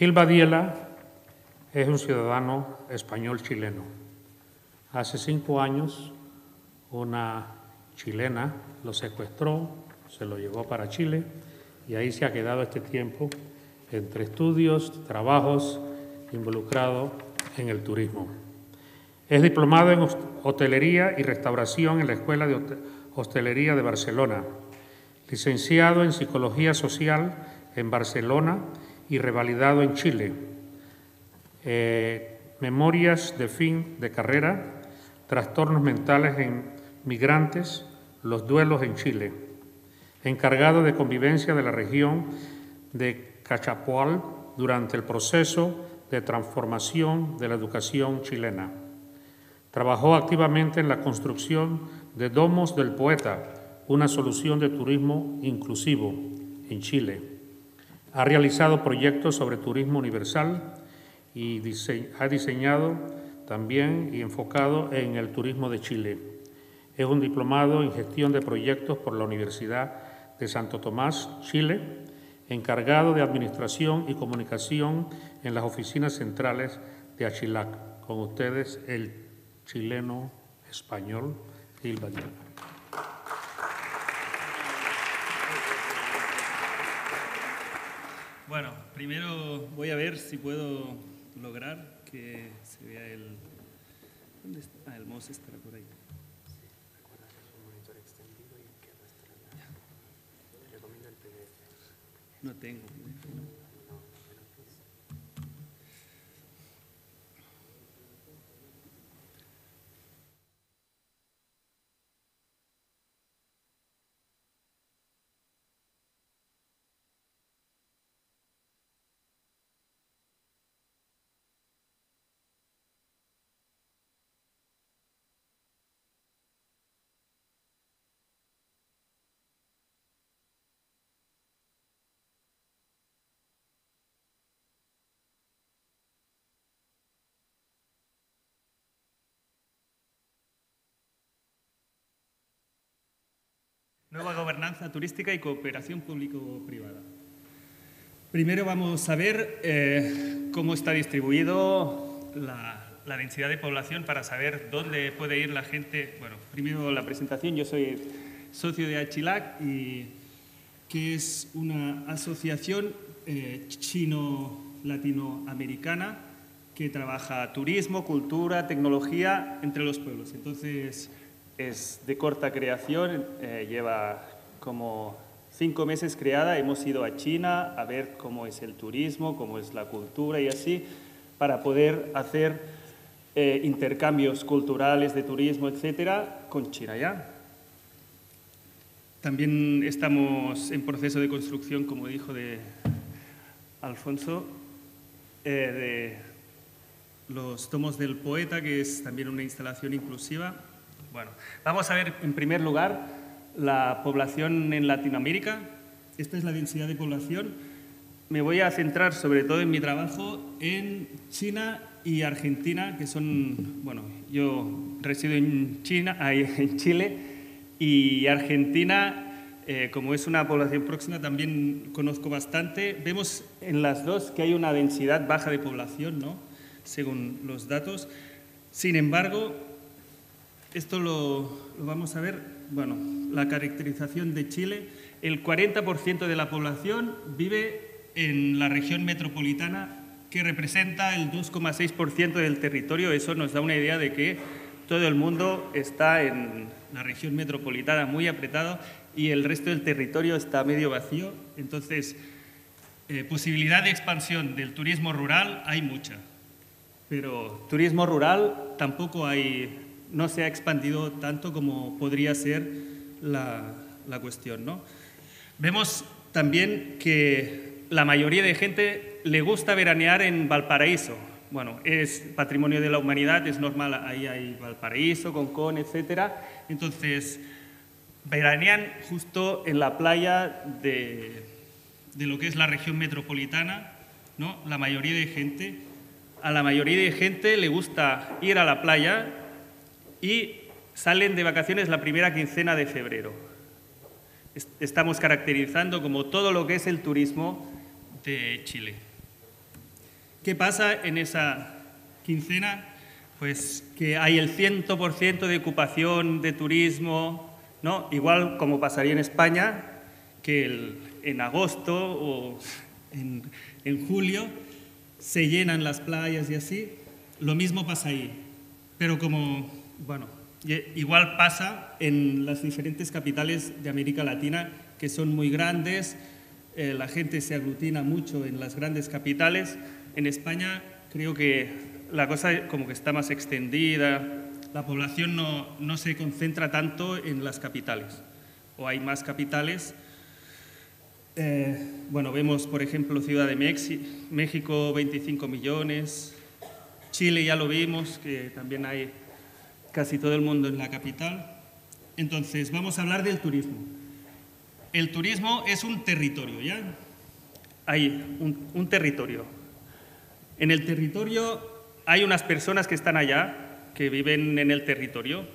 Gil Badiela es un ciudadano español chileno. Hace cinco años una chilena lo secuestró, se lo llevó para Chile y ahí se ha quedado este tiempo entre estudios, trabajos, involucrado en el turismo. Es diplomado en hostelería y restauración en la Escuela de Hostelería de Barcelona, licenciado en Psicología Social en Barcelona y revalidado en Chile. Eh, memorias de fin de carrera, trastornos mentales en migrantes, los duelos en Chile. Encargado de convivencia de la región de Cachapoal durante el proceso de transformación de la educación chilena. Trabajó activamente en la construcción de Domos del Poeta, una solución de turismo inclusivo en Chile. Ha realizado proyectos sobre turismo universal y ha diseñado también y enfocado en el turismo de Chile. Es un diplomado en gestión de proyectos por la Universidad de Santo Tomás, Chile, encargado de Administración y Comunicación en las oficinas centrales de Achilac. Con ustedes, el chileno español Gil primero voy a ver si puedo lograr que se vea el... ¿Dónde está? Ah, el mouse estará por ahí. No tengo. Nueva gobernanza turística y cooperación público-privada. Primero vamos a ver eh, cómo está distribuido la, densidad de población para saber dónde puede ir la gente. Bueno, primero la presentación. Yo soy socio de Achilac, y, que es una asociación eh, chino-latinoamericana que trabaja turismo, cultura, tecnología entre los pueblos. Entonces, es de corta creación, eh, lleva como cinco meses creada, hemos ido a China a ver cómo es el turismo, cómo es la cultura y así, para poder hacer eh, intercambios culturales de turismo, etcétera, con China. También estamos en proceso de construcción, como dijo de Alfonso, eh, de los tomos del poeta, que es también una instalación inclusiva bueno, vamos a ver en primer lugar la población en Latinoamérica. Esta es la densidad de población. Me voy a centrar sobre todo en mi trabajo en China y Argentina, que son, bueno, yo resido en China, en Chile y Argentina, eh, como es una población próxima, también conozco bastante. Vemos en las dos que hay una densidad baja de población, ¿no? Según los datos. Sin embargo, esto lo, vamos a ver, bueno, la caracterización de Chile. El 40% de la población vive en la región metropolitana, que representa el 2,6% del territorio. Eso nos da una idea de que todo el mundo está en la región metropolitana muy apretado y el resto del territorio está medio vacío. Entonces, eh, posibilidad de expansión del turismo rural hay mucha, pero turismo rural tampoco hay no se ha expandido tanto como podría ser la, cuestión. ¿no? Vemos también que la mayoría de gente le gusta veranear en Valparaíso. Bueno, es patrimonio de la humanidad, es normal, ahí hay Valparaíso, Concón, etc. Entonces, veranean justo en la playa de, de lo que es la región metropolitana, ¿no? La mayoría de gente, a la mayoría de gente le gusta ir a la playa y salen de vacaciones la primera quincena de febrero. Estamos caracterizando como todo lo que es el turismo de Chile. ¿Qué pasa en esa quincena? Pues que hay el 100% de ocupación de turismo, ¿no? Igual como pasaría en España, que en agosto o en, en julio se llenan las playas y así. Lo mismo pasa ahí. Pero como, bueno, igual pasa en las diferentes capitales de América Latina, que son muy grandes, eh, la gente se aglutina mucho en las grandes capitales. En España creo que la cosa como que está más extendida, la población no, no se concentra tanto en las capitales, o hay más capitales eh, bueno, vemos, por ejemplo, Ciudad de México, 25 millones. Chile ya lo vimos, que también hay casi todo el mundo en la capital. Entonces, vamos a hablar del turismo. El turismo es un territorio, ¿ya? Hay un, territorio. En el territorio hay unas personas que están allá, que viven en el territorio,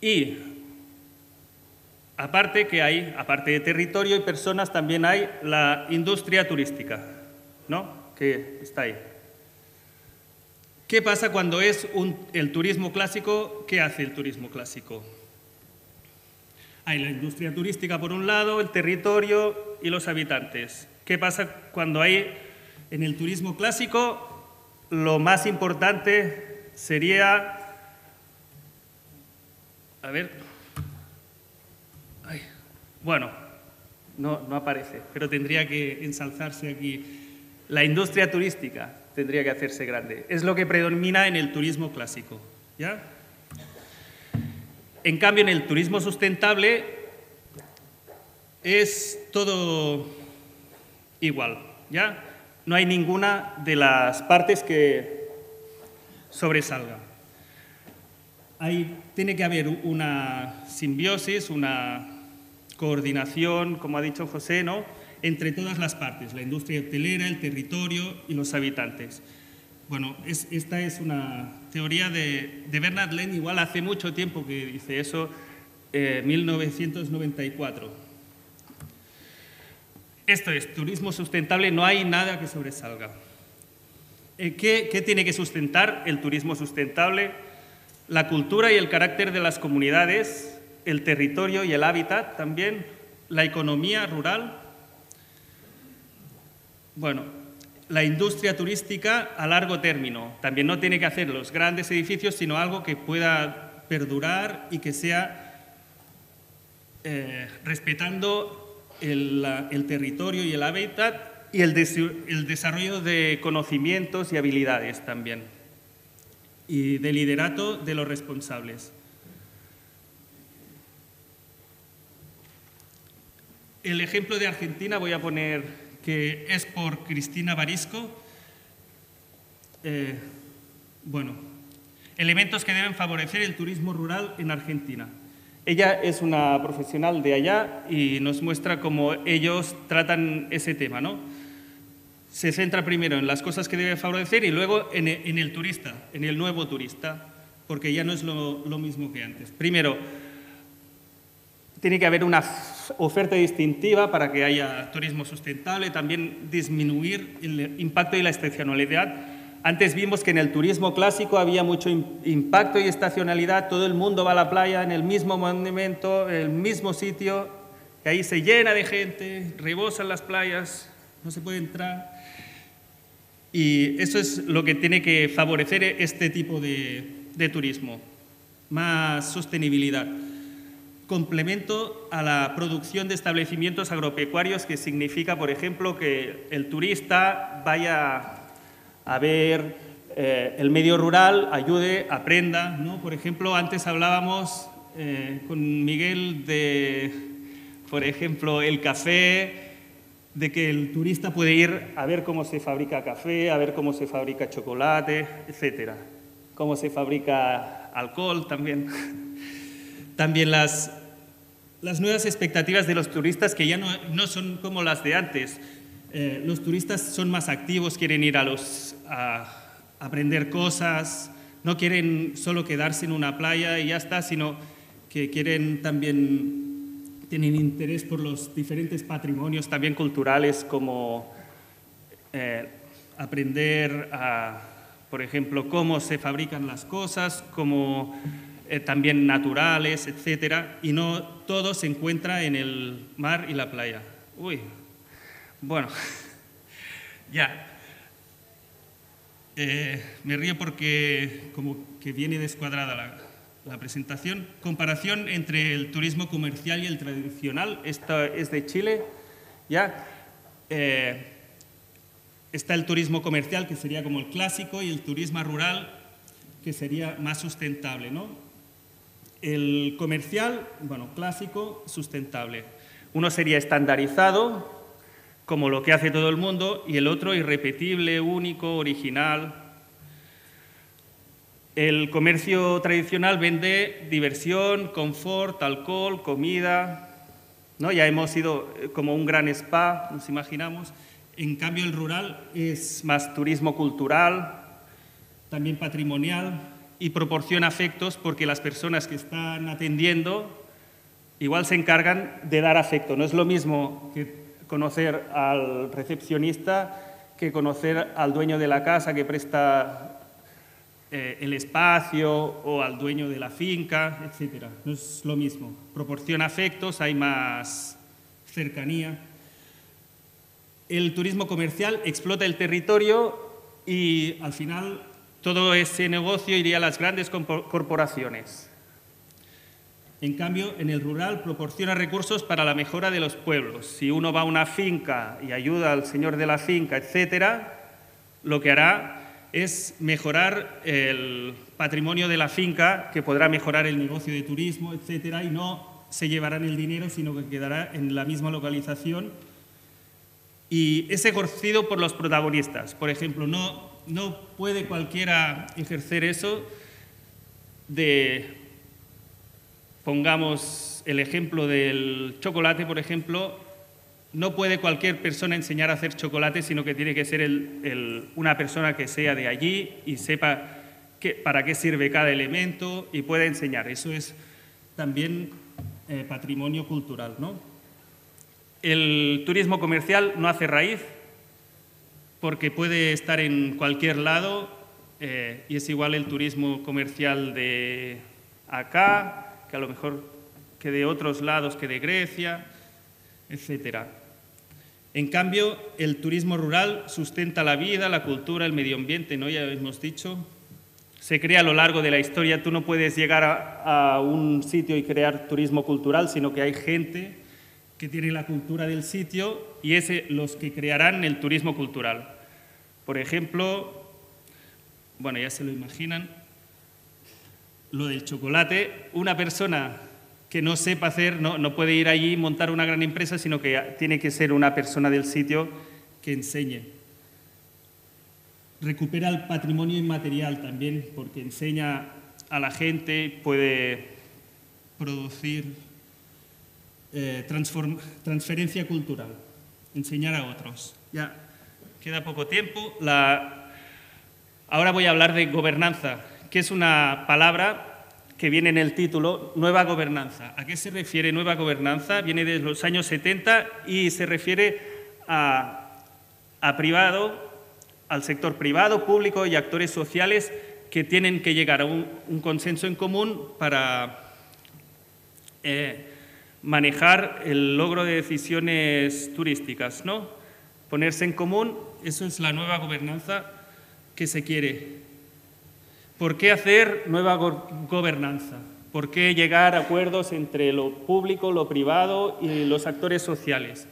y Aparte que hay, aparte de territorio y personas, también hay la industria turística, ¿no? Que está ahí. ¿Qué pasa cuando es el turismo clásico? ¿Qué hace el turismo clásico? Hay la industria turística por un lado, el territorio y los habitantes. ¿Qué pasa cuando hay en el turismo clásico? Lo más importante sería, a ver, bueno, no, no aparece, pero tendría que ensalzarse aquí. La industria turística tendría que hacerse grande. Es lo que predomina en el turismo clásico. ¿ya? En cambio, en el turismo sustentable es todo igual. ¿ya? No hay ninguna de las partes que sobresalga. Hay, tiene que haber una simbiosis, una coordinación, como ha dicho José, ¿no? Entre todas las partes, la industria hotelera, el territorio y los habitantes. Bueno, esta es una teoría de, Bernard Lenn, igual hace mucho tiempo que dice eso, eh, 1994. Esto es, turismo sustentable, no hay nada que sobresalga. Eh, ¿Qué, ¿Qué tiene que sustentar el turismo sustentable? La cultura y el carácter de las comunidades, el territorio y el hábitat también, la economía rural. Bueno, la industria turística a largo término. También no tiene que hacer los grandes edificios, sino algo que pueda perdurar y que sea eh, respetando el, territorio y el hábitat y el, desarrollo de conocimientos y habilidades también. Y de liderato de los responsables. El ejemplo de Argentina voy a poner que es por Cristina Barisco. Eh, bueno, elementos que deben favorecer el turismo rural en Argentina. Ella es una profesional de allá y nos muestra cómo ellos tratan ese tema, ¿no? Se centra primero en las cosas que debe favorecer y luego en el, turista, en el nuevo turista, porque ya no es lo mismo que antes. Primero, tiene que haber una oferta distintiva para que haya turismo sustentable, también disminuir el impacto y la estacionalidad. Antes vimos que en el turismo clásico había mucho impacto y estacionalidad, todo el mundo va a la playa en el mismo monumento, en el mismo sitio, y ahí se llena de gente, rebosan las playas, no se puede entrar. Y eso es lo que tiene que favorecer este tipo de turismo, más sostenibilidad complemento a la producción de establecimientos agropecuarios, que significa, por ejemplo, que el turista vaya a ver eh, el medio rural, ayude, aprenda. ¿no? Por ejemplo, antes hablábamos eh, con Miguel de, por ejemplo, el café, de que el turista puede ir a ver cómo se fabrica café, a ver cómo se fabrica chocolate, etcétera, cómo se fabrica alcohol también. También las, las nuevas expectativas de los turistas que ya no, no son como las de antes. Eh, los turistas son más activos, quieren ir a, los, a aprender cosas, no quieren solo quedarse en una playa y ya está, sino que quieren también, tienen interés por los diferentes patrimonios también culturales como eh, aprender a, por ejemplo, cómo se fabrican las cosas, cómo eh, también naturales, etcétera, y no todo se encuentra en el mar y la playa. Uy, bueno, ya. Eh, me río porque como que viene descuadrada la, presentación. Comparación entre el turismo comercial y el tradicional. Esta es de Chile. Ya. Eh, está el turismo comercial, que sería como el clásico, y el turismo rural, que sería más sustentable. ¿no? El comercial, bueno, clásico, sustentable. Uno sería estandarizado, como lo que hace todo el mundo, y el otro irrepetible, único, original. El comercio tradicional vende diversión, confort, alcohol, comida. ¿no? Ya hemos ido eh, como un gran spa, nos imaginamos. En cambio, el rural es más turismo cultural, también patrimonial, y proporciona afectos porque las personas que están atendiendo igual se encargan de dar afecto. No es lo mismo que conocer al recepcionista que conocer al dueño de la casa que presta eh, el espacio o al dueño de la finca, etc. No es lo mismo. Proporciona afectos, hay más cercanía. El turismo comercial explota el territorio y al final todo ese negocio iría a las grandes corporaciones. En cambio, en el rural proporciona recursos para la mejora de los pueblos. Si uno va a una finca y ayuda al señor de la finca, etcétera, lo que hará es mejorar el patrimonio de la finca, que podrá mejorar el negocio de turismo, etcétera, y no se llevarán el dinero, sino que quedará en la misma localización. Y es ejercido por los protagonistas. Por ejemplo, no, no puede cualquiera ejercer eso de Pongamos el ejemplo del chocolate, por ejemplo, no puede cualquier persona enseñar a hacer chocolate, sino que tiene que ser una persona que sea de allí y sepa para qué sirve cada elemento y pueda enseñar. Eso es también eh, patrimonio cultural. ¿no? El turismo comercial no hace raíz porque puede estar en cualquier lado eh, y es igual el turismo comercial de acá, que a lo mejor que de otros lados, que de Grecia, etc. En cambio, el turismo rural sustenta la vida, la cultura, el medio ambiente, ¿no? Ya hemos dicho. Se crea a lo largo de la historia. Tú no puedes llegar a, a un sitio y crear turismo cultural, sino que hay gente que tiene la cultura del sitio y es los que crearán el turismo cultural. Por ejemplo, bueno, ya se lo imaginan, lo del chocolate, una persona que no sepa hacer no, no puede ir allí y montar una gran empresa, sino que tiene que ser una persona del sitio que enseñe. Recupera el patrimonio inmaterial también, porque enseña a la gente, puede producir eh, transferencia cultural, enseñar a otros. Ya queda poco tiempo. Ahora voy a hablar de gobernanza que es una palabra que viene en el título, nueva gobernanza. ¿A qué se refiere nueva gobernanza? Viene de los años 70 y se refiere a, privado, al sector privado, público y actores sociales que tienen que llegar a un, consenso en común para eh, manejar el logro de decisiones turísticas, ¿no? Ponerse en común, eso es la nueva gobernanza que se quiere. ¿Por qué hacer nueva gobernanza? ¿Por qué llegar a acuerdos entre lo público, lo privado y los actores sociales?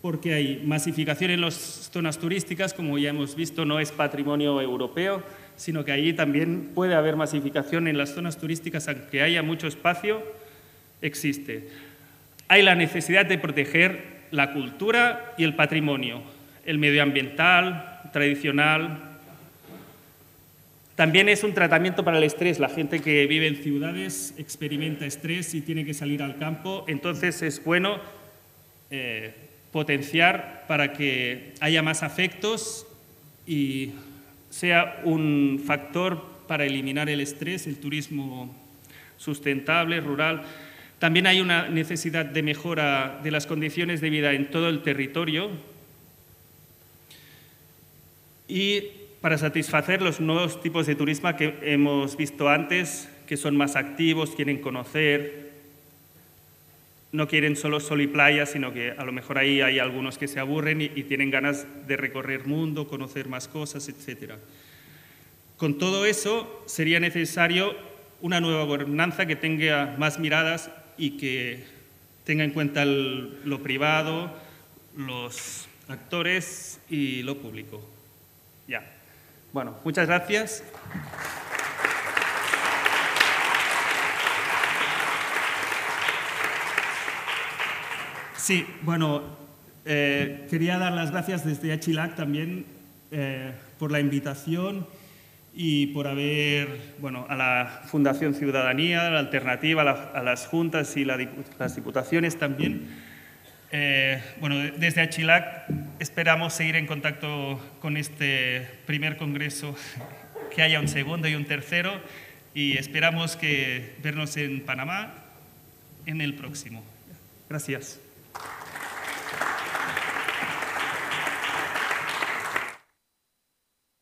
Porque hay masificación en las zonas turísticas, como ya hemos visto, no es patrimonio europeo, sino que allí también puede haber masificación en las zonas turísticas, aunque haya mucho espacio, existe. Hay la necesidad de proteger la cultura y el patrimonio, el medioambiental, tradicional, también es un tratamiento para el estrés. La gente que vive en ciudades experimenta estrés y tiene que salir al campo. Entonces es bueno eh, potenciar para que haya más afectos y sea un factor para eliminar el estrés, el turismo sustentable, rural. También hay una necesidad de mejora de las condiciones de vida en todo el territorio, y para satisfacer los nuevos tipos de turismo que hemos visto antes, que son más activos, quieren conocer, no quieren solo sol y playa, sino que a lo mejor ahí hay algunos que se aburren y, tienen ganas de recorrer mundo, conocer más cosas, etc. Con todo eso sería necesario una nueva gobernanza que tenga más miradas y que tenga en cuenta lo privado, los actores y lo público. Ya. Bueno, muchas gracias. Sí, bueno, eh, quería dar las gracias desde Achilac también eh, por la invitación y por haber, bueno, a la Fundación Ciudadanía, a la Alternativa, a, las juntas y las diputaciones también. Eh, bueno, desde Achilac esperamos seguir en contacto con este primer congreso, que haya un segundo y un tercero, y esperamos que vernos en Panamá en el próximo. Gracias.